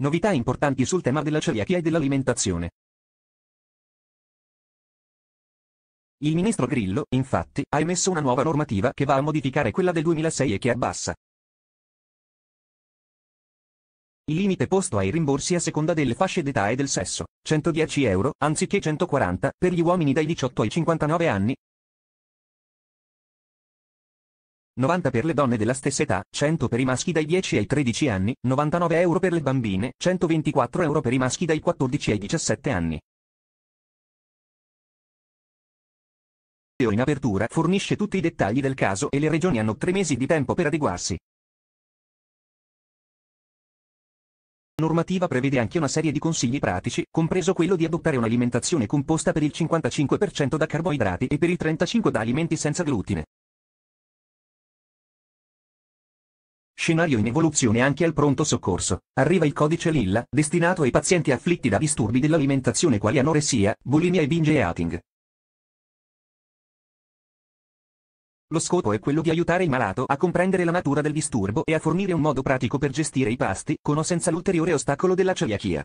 Novità importanti sul tema della celiachia e dell'alimentazione. Il ministro Grillo, infatti, ha emesso una nuova normativa che va a modificare quella del 2006 e che abbassa il limite posto ai rimborsi a seconda delle fasce d'età e del sesso, 110 euro, anziché 140, per gli uomini dai 18 ai 59 anni, 90 per le donne della stessa età, 100 per i maschi dai 10 ai 13 anni, 99 euro per le bambine, 124 euro per i maschi dai 14 ai 17 anni. in apertura fornisce tutti i dettagli del caso e le regioni hanno tre mesi di tempo per adeguarsi. La normativa prevede anche una serie di consigli pratici, compreso quello di adottare un'alimentazione composta per il 55% da carboidrati e per il 35% da alimenti senza glutine. Scenario in evoluzione anche al pronto soccorso. Arriva il codice Lilla, destinato ai pazienti afflitti da disturbi dell'alimentazione quali anoressia, bulimia e binge eating. Lo scopo è quello di aiutare il malato a comprendere la natura del disturbo e a fornire un modo pratico per gestire i pasti, con o senza l'ulteriore ostacolo della celiachia.